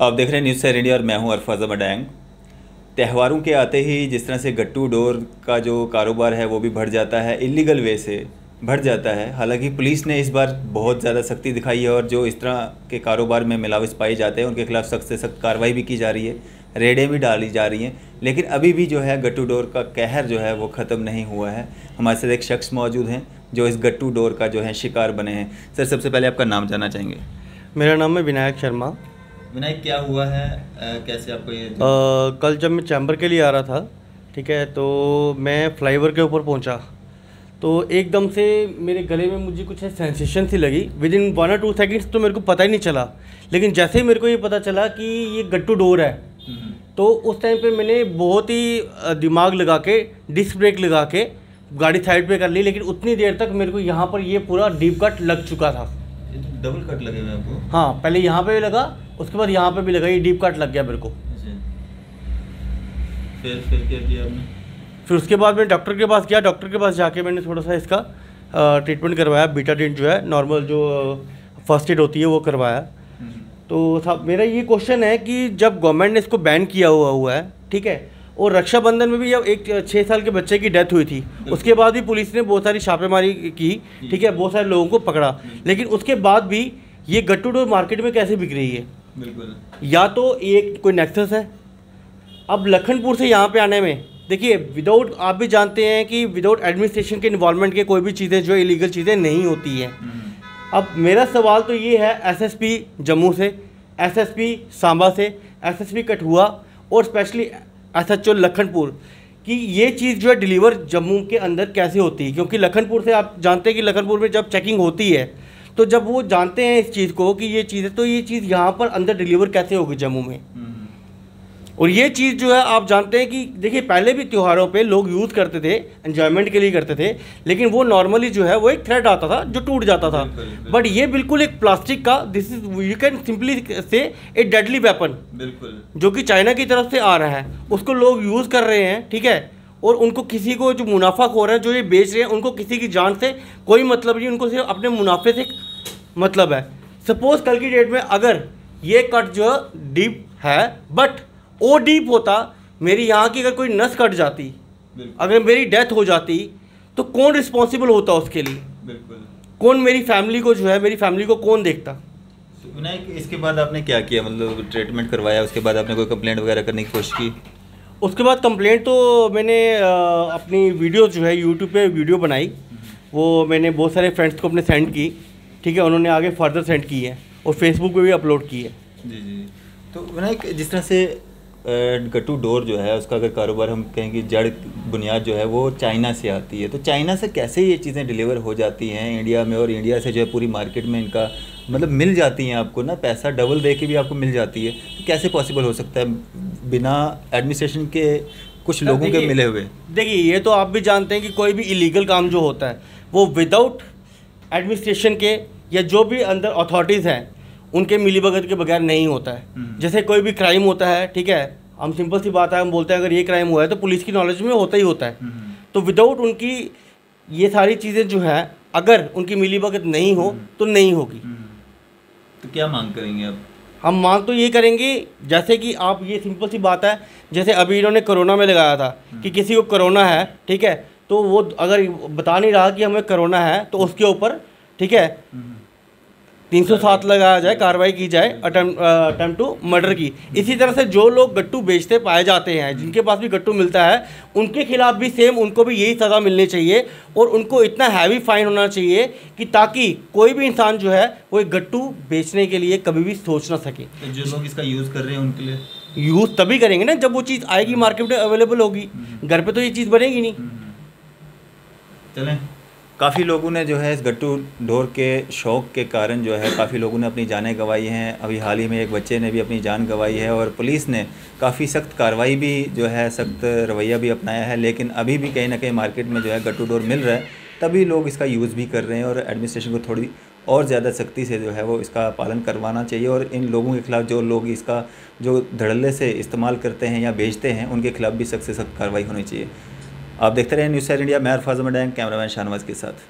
आप देख रहे हैं न्यूज़ सैर इंडिया और मैं हूँ अरफाज मडैंग त्यौहारों के आते ही जिस तरह से गट्टू डोर का जो कारोबार है, वो भी बढ़ जाता है, इलीगल वे से बढ़ जाता है। हालाँकि पुलिस ने इस बार बहुत ज़्यादा सख्ती दिखाई है और जो इस तरह के कारोबार में मिलावट पाई जाते हैं, उनके खिलाफ सख्त से सख्त कार्रवाई भी की जा रही है, रेडें भी डाली जा रही हैं। लेकिन अभी भी जो है, गट्टू डोर का कहर जो है, वो ख़त्म नहीं हुआ है। हमारे साथ एक शख्स मौजूद हैं, जो इस गट्टू डोर का जो है, शिकार बने हैं। सर, सबसे पहले आपका नाम जानना चाहेंगे? मेरा नाम है विनायक शर्मा। विनायक क्या हुआ है? अ, कैसे आपको ये अ, कल जब मैं चैम्बर के लिए आ रहा था ठीक है तो मैं फ्लाईओवर के ऊपर पहुँचा। तो एकदम से मेरे गले में मुझे कुछ सेंसेशन सी लगी। विद इन वन और टू सेकेंड्स तो मेरे को पता ही नहीं चला। लेकिन जैसे ही मेरे को ये पता चला कि ये गट्टू डोर है हम्म, तो उस टाइम पे मैंने बहुत ही दिमाग लगा के डिस्क ब्रेक लगा के गाड़ी साइड पे कर ली लेकिन उतनी देर तक मेरे को यहाँ पर ये पूरा डीप कट लग चुका था। डबल कट लगे हुए आपको? हाँ पहले यहाँ पे भी लगा उसके बाद यहाँ पे भी लगा ये डीप कट लग गया मेरे को। अच्छा। फिर फिर क्या किया आपने? फिर उसके बाद मैं डॉक्टर के पास गया डॉक्टर के पास जाके मैंने थोड़ा सा इसका ट्रीटमेंट करवाया बीटाडिन जो है नॉर्मल जो फ़र्स्ट एड होती है वो करवाया। हम्म, तो साहब मेरा ये क्वेश्चन है कि जब गवर्नमेंट ने इसको बैन किया हुआ हुआ है ठीक है और रक्षाबंधन में भी जब एक छः साल के बच्चे की डेथ हुई थी। उसके बाद भी पुलिस ने बहुत सारी छापेमारी की ठीक है बहुत सारे लोगों को पकड़ा। लेकिन उसके बाद भी ये गट्टू डोर मार्केट में कैसे बिक रही है? बिल्कुल। या तो एक कोई नेक्सस है? अब लखनपुर से यहाँ पे आने में देखिए विदाउट आप भी जानते हैं कि विदाउट एडमिनिस्ट्रेशन के इन्वॉल्वमेंट के कोई भी चीज़ें जो इलीगल चीज़ें नहीं होती हैं। हम्म, अब मेरा सवाल तो ये है एसएसपी जम्मू से एसएसपी सांबा से एसएसपी कठुआ और स्पेशली एसएचओ लखनपुर, कि ये चीज़ जो है डिलीवर जम्मू के अंदर कैसे होती है? क्योंकि लखनपुर से आप जानते हैं कि लखनपुर में जब चेकिंग होती है तो जब वो जानते हैं इस चीज़ को कि ये चीज़ है तो ये चीज़ यहाँ पर अंदर डिलीवर कैसे होगी जम्मू में? और ये चीज़ जो है आप जानते हैं कि देखिए पहले भी त्योहारों पे लोग यूज़ करते थे एंजॉयमेंट के लिए करते थे लेकिन वो नॉर्मली जो है वो एक थ्रेड आता था जो टूट जाता था। बट ये बिल्कुल एक प्लास्टिक का this is you can simply say a deadly weapon बिल्कुल। जो कि चाइना की तरफ़ से आ रहा है। उसको लोग यूज़ कर रहे हैं ठीक है? और उनको किसी को जो मुनाफाखोर है जो ये बेच रहे हैं उनको किसी की जान से कोई मतलब नहीं उनको सिर्फ़ अपने मुनाफे से मतलब है। सपोज़ कल की डेट में अगर ये कट जो डीप है बट ओ डीप होता मेरी यहाँ की अगर कोई नस कट जाती अगर मेरी डेथ हो जाती तो कौन रिस्पॉन्सिबल होता उसके लिए? बिल्कुल। कौन मेरी फैमिली को जो है मेरी फैमिली को कौन देखता? विनायक इसके बाद आपने क्या किया? मतलब ट्रीटमेंट करवाया उसके बाद आपने कोई कंप्लेंट वगैरह करने की कोशिश की? उसके बाद कंप्लेंट तो मैंने अपनी वीडियो जो है यूट्यूब पे वीडियो बनाई। वो मैंने बहुत सारे फ्रेंड्स को अपने सेंड की ठीक है? उन्होंने आगे फर्दर सेंड की है और फेसबुक पे भी अपलोड की है। जी जी। तो विनायक जिस तरह से गट्टू डोर जो है उसका अगर कारोबार हम कहें कि जड़ बुनियाद जो है वो चाइना से आती है। तो चाइना से कैसे ये चीज़ें डिलीवर हो जाती हैं इंडिया में? और इंडिया से जो है पूरी मार्केट में इनका मतलब मिल जाती हैं आपको ना? पैसा डबल दे के भी आपको मिल जाती है। तो कैसे पॉसिबल हो सकता है बिना एडमिनिस्ट्रेशन के कुछ लोगों के मिले हुए? देखिए ये तो आप भी जानते हैं कि कोई भी इलीगल काम जो होता है वो विदाउट एडमिनिस्ट्रेशन के या जो भी अंदर अथॉरिटीज़ हैं उनके मिलीभगत के बगैर नहीं होता है। हम्म। जैसे कोई भी क्राइम होता है ठीक है? हम सिंपल सी बात है हम बोलते हैं अगर ये क्राइम हुआ है तो पुलिस की नॉलेज में होता ही होता है। हम्म, तो विदाउट उनकी ये सारी चीज़ें जो है अगर उनकी मिलीभगत नहीं हो तो नहीं होगी। हम्म। तो क्या मांग करेंगे आप? हम मांग तो ये करेंगे जैसे कि आप ये सिंपल सी बात है जैसे अभी इन्होंने कोरोना में लगाया था कि किसी को कोरोना है ठीक है? तो वो अगर बता नहीं रहा कि हमें कोरोना है तो उसके ऊपर ठीक है? तीन सौ सात लगाया जाए कार्रवाई की जाए अटेम्प्ट टू मर्डर की। इसी तरह से जो लोग गट्टू बेचते पाए जाते हैं जिनके पास भी गट्टू मिलता है उनके खिलाफ भी सेम उनको भी यही सज़ा मिलनी चाहिए और उनको इतना हैवी फाइन होना चाहिए कि ताकि कोई भी इंसान जो है वो एक गट्टू बेचने के लिए कभी भी सोच ना सके। तो जो लोग इसका यूज़ कर रहे हैं उनके लिए? यूज़ तभी करेंगे ना जब वो चीज़ आएगी मार्केट में अवेलेबल होगी। घर पे तो ये चीज़ बनेगी नहीं। चलें। काफ़ी लोगों ने जो है इस गट्टू ढोर के शौक़ के कारण जो है काफ़ी लोगों ने अपनी जानें गंवाई हैं। अभी हाल ही में एक बच्चे ने भी अपनी जान गंवाई है और पुलिस ने काफ़ी सख्त कार्रवाई भी जो है, सख्त रवैया भी अपनाया है, लेकिन अभी भी कहीं ना कहीं मार्केट में जो है गट्टू डोर मिल रहा है, तभी लोग इसका यूज़ भी कर रहे हैं और एडमिनिस्ट्रेशन को थोड़ी और ज़्यादा सख्ती से जो है वो इसका पालन करवाना चाहिए और इन लोगों के खिलाफ़ जो लोग इसका जो धड़ल्ले से इस्तेमाल करते हैं या बेचते हैं, उनके खिलाफ़ भी सख्त से सख्त कार्रवाई होनी चाहिए। आप देखते रहे न्यूज़ इंडिया मैं अरफाज मडैंग कैमरामैन शाहनवाज के साथ।